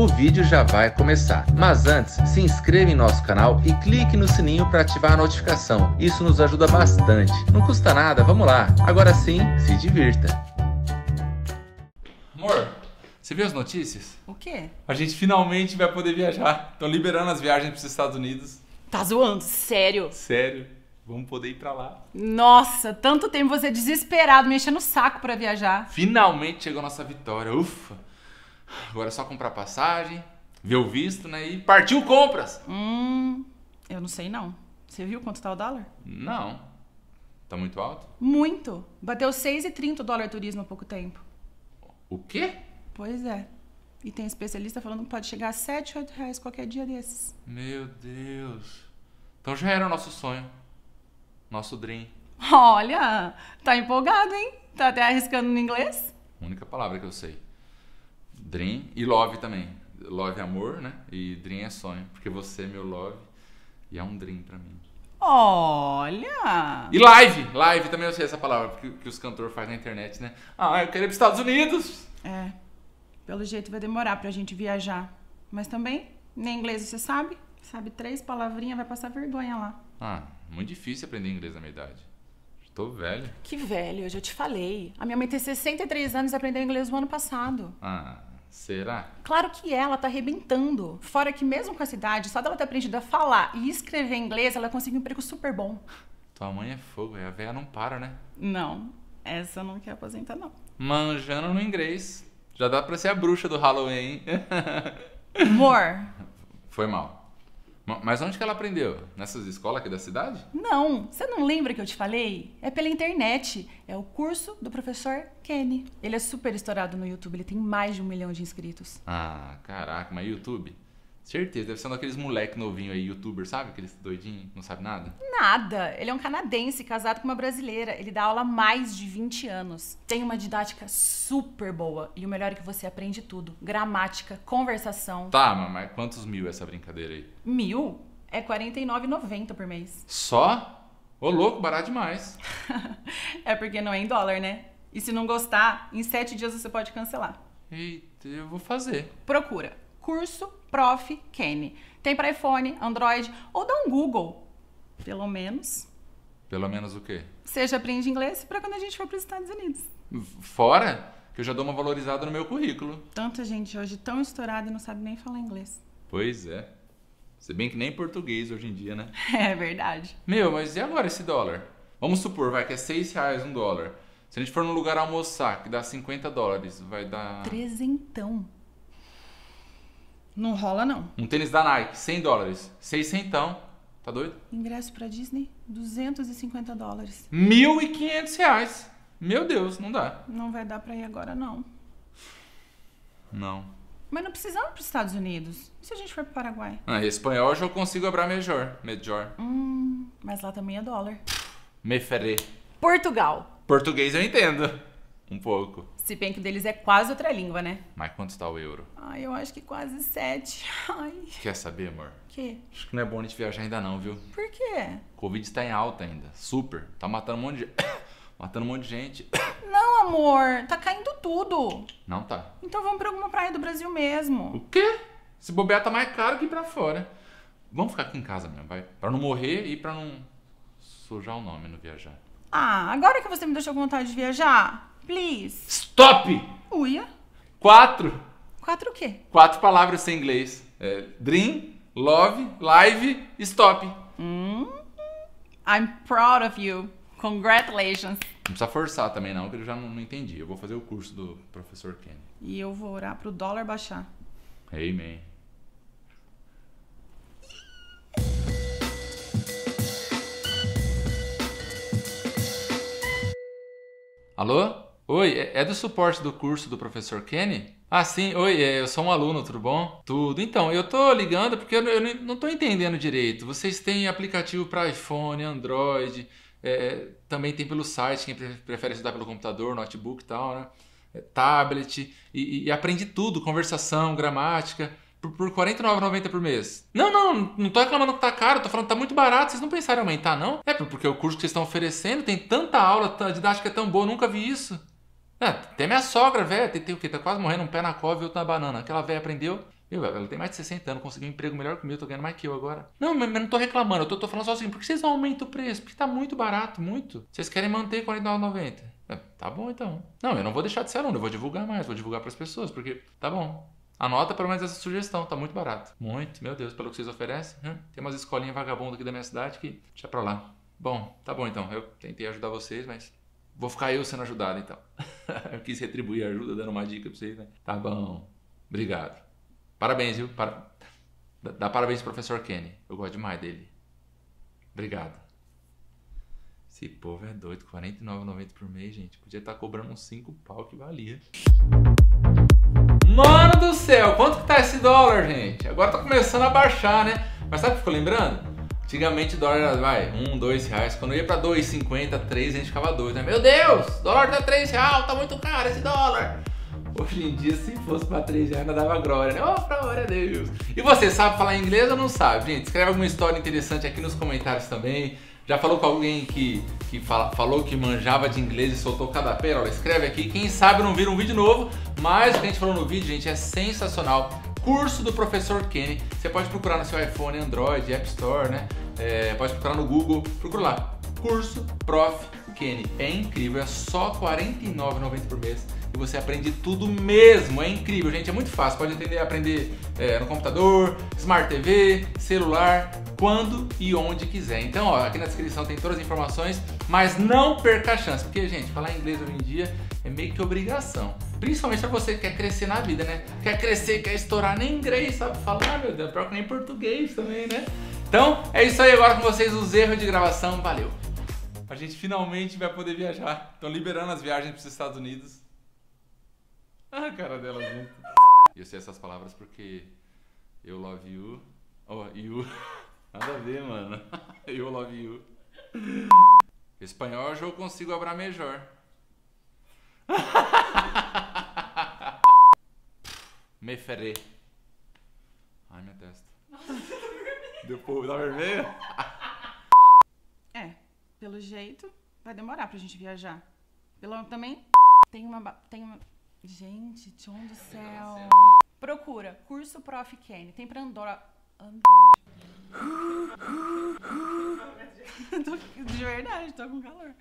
O vídeo já vai começar. Mas antes, se inscreva em nosso canal e clique no sininho para ativar a notificação. Isso nos ajuda bastante. Não custa nada, vamos lá. Agora sim, se divirta. Amor, você viu as notícias? O quê? A gente finalmente vai poder viajar. Estão liberando as viagens para os Estados Unidos. Tá zoando, sério? Sério, vamos poder ir para lá. Nossa, tanto tempo você desesperado, me enchendo o saco pra viajar. Finalmente chegou a nossa vitória. Ufa! Agora é só comprar passagem, ver o visto, né? E partiu compras! Hum, eu não sei não. Você viu quanto tá o dólar? Não. Tá muito alto? Muito. Bateu 6,30 o dólar turismo há pouco tempo. O quê? Pois é. E tem especialista falando que pode chegar a 7, 8 reais qualquer dia desses. Meu Deus. Então já era o nosso sonho. Nosso dream. Olha, tá empolgado, hein? Tá até arriscando no inglês? Única palavra que eu sei. Dream e love também. Love é amor, né? E dream é sonho. Porque você é meu love e é um dream pra mim. Olha! E live! Live também eu sei essa palavra que, que os cantores fazem na internet, né? Ah, eu quero ir pros Estados Unidos! É, pelo jeito vai demorar pra gente viajar. Mas também, nem inglês você sabe? Sabe três palavrinhas, vai passar vergonha lá. Ah, muito difícil aprender inglês na minha idade. Tô velho. Que velho, eu já te falei. A minha mãe tem 63 anos e aprendeu inglês no ano passado. Ah, será? Claro que ela tá arrebentando. Fora que mesmo com essa idade, só dela ter aprendido a falar e escrever inglês, ela conseguiu um emprego super bom. Tua mãe é fogo, a véia não para, né? Não, essa não quer aposentar, não. Manjando no inglês. Já dá pra ser a bruxa do Halloween. Amor, Foi mal. Ma- Mas onde que ela aprendeu? Nessas escolas aqui da cidade? não, você não lembra que eu te falei? É pela internet. É o curso do professor Kenny. Ele é super estourado no YouTube, ele tem mais de um milhão de inscritos. Ah, caraca, mas YouTube? Certeza, deve ser um daqueles moleque novinho aí, youtuber, sabe? Aqueles doidinhos, não sabe nada. Nada. Ele é um canadense casado com uma brasileira. Ele dá aula há mais de 20 anos. Tem uma didática super boa. E o melhor é que você aprende tudo: gramática, conversação. Tá, mas quantos mil é essa brincadeira aí? Mil é R$ 49,90 por mês. Só? Ô louco, barato demais. é porque não é em dólar, né? E se não gostar, em sete dias você pode cancelar. Eita, eu vou fazer. Procura curso Prof. Kenny. Tem para iPhone, Android ou dá um Google. Pelo menos. Pelo menos o quê? Você já aprende inglês para quando a gente for para os Estados Unidos. Fora que eu já dou uma valorizada no meu currículo. Tanta gente hoje tão estourada e não sabe nem falar inglês. Pois é. Se bem que nem português hoje em dia, né? É verdade. Meu, mas e agora esse dólar? Vamos supor, vai, que é 6 reais um dólar. Se a gente for num lugar almoçar, que dá 50 dólares, vai dar... Trezentão. Não rola, não. Um tênis da Nike, 100 dólares. 6 centão. Tá doido? Ingresso pra Disney, 250 dólares. 1.500 reais. Meu Deus, não dá. Não vai dar pra ir agora, não. Não. Mas não precisamos pros Estados Unidos. E se a gente for pro Paraguai? Ah, espanhol eu já consigo abrir melhor. Melhor. Hum, mas lá também é dólar. Me ferré. Portugal. Português eu entendo. Um pouco. Se bem que o deles é quase outra língua, né? Mas quanto está o euro? Ai, eu acho que quase sete. Ai, Quer saber, amor? que? Acho que não é bom a gente viajar ainda não, viu? Por quê? Covid está em alta ainda. Super. Tá matando um monte de... matando um monte de gente. Não, amor, tá caindo tudo. Não tá. Então vamos pra alguma praia do Brasil mesmo. O quê? Se bobear tá mais caro que ir pra fora. Vamos ficar aqui em casa mesmo, vai. Pra não morrer e pra não sujar o nome no viajar. Ah, agora que você me deixou com vontade de viajar, please. Stop! Uia. Quatro. Quatro o quê? Quatro palavras sem inglês. É, dream, love, live, stop. Hum, I'm proud of you. Congratulations. Não precisa forçar também não, que eu já não, não entendi. Eu vou fazer o curso do professor Kenny. E eu vou orar pro dólar baixar. Amen. Alô? Oi, é é do suporte do curso do professor Kenny? Ah, sim, oi, é, eu sou um aluno, tudo bom? Tudo. Então, eu tô ligando porque eu, não tô entendendo direito. Vocês têm aplicativo para iPhone, Android, é, também tem pelo site, quem pre- prefere estudar pelo computador, notebook e tal, né? É, tablet, e, e aprende tudo, conversação, gramática, por, por R$ 49,90 por mês. Não, não, não tô reclamando que tá caro, tô falando que tá muito barato, vocês não pensaram em aumentar, não? É, porque o curso que vocês estão oferecendo tem tanta aula, a didática é tão boa, nunca vi isso. É, tem minha sogra, velho, tem, tem o quê? Tá quase morrendo um pé na cova e outro na banana. Aquela velha aprendeu. Meu, ela tem mais de 60 anos, conseguiu um emprego melhor que o meu, tô ganhando mais que eu agora. Não, mas não tô reclamando, eu tô, tô falando só assim, por que vocês não aumentam o preço? Porque tá muito barato, muito. Vocês querem manter R$ 49,90? É, tá bom então. Não, eu não vou deixar de ser aluno, eu vou divulgar mais, vou divulgar pras pessoas, porque tá bom. Anota pelo menos essa sugestão, tá muito barato. Muito, meu Deus, pelo que vocês oferecem. Hum, tem umas escolinhas vagabundas aqui da minha cidade que deixa pra lá. Bom, tá bom então. Eu tentei ajudar vocês, mas vou ficar eu sendo ajudado então. eu quis retribuir a ajuda dando uma dica pra vocês, né? Tá bom. Obrigado. Parabéns, viu? Para... Dá parabéns pro professor Kenny. Eu gosto demais dele. Obrigado. Esse povo é doido. R$49,90 por mês, gente. Podia estar tá cobrando uns 5 pau que valia. Mano do céu, quanto que tá esse dólar, gente? Agora tá começando a baixar, né? Mas sabe o que ficou lembrando? Antigamente o dólar era, vai, 1, um, 2 reais. Quando ia pra 2,50, 3, a gente ficava doido, né? Meu Deus, dólar tá 3 reais, tá muito caro esse dólar. Hoje em dia, se fosse pra 3 reais, não dava glória, né? Oh, pra glória a Deus. E você, sabe falar inglês ou não sabe? Gente, escreve alguma história interessante aqui nos comentários também. Já falou com alguém que, que fala, falou que manjava de inglês e soltou cada pérola? Escreve aqui. Quem sabe não vira um vídeo novo, mas o que a gente falou no vídeo, gente, é sensacional. Curso do Professor Kenny. Você pode procurar no seu iPhone, Android, App Store, né? É, pode procurar no Google. Procura lá. Curso Prof. Kenny. É incrível, é só R$ 49,90 por mês e você aprende tudo mesmo. É incrível, gente. É muito fácil. Pode entender, aprender é, no computador, Smart TV, celular, quando e onde quiser. Então, ó, aqui na descrição tem todas as informações, mas não perca a chance, porque, gente, falar inglês hoje em dia é meio que obrigação. Principalmente para você que quer crescer na vida, né? Quer crescer, quer estourar, nem inglês sabe falar, meu Deus, pior que nem português também, né? Então, é isso aí agora com vocês, os erros de gravação. Valeu! A gente finalmente vai poder viajar. Estão liberando as viagens para os Estados Unidos. Ah, a cara dela junto. Eu sei essas palavras porque eu love you. Oh, you. Nada a ver, mano. Eu love you. Espanhol eu consigo abrar melhor. Me ferrei. Ai, minha testa. Deu pouco da vermelho? É, pelo jeito, vai demorar pra gente viajar. Pelo também tem uma tem uma Gente, Tchon do céu. Procura, curso Prof. Kenny. Tem pra Android. Android. De verdade, tô com calor.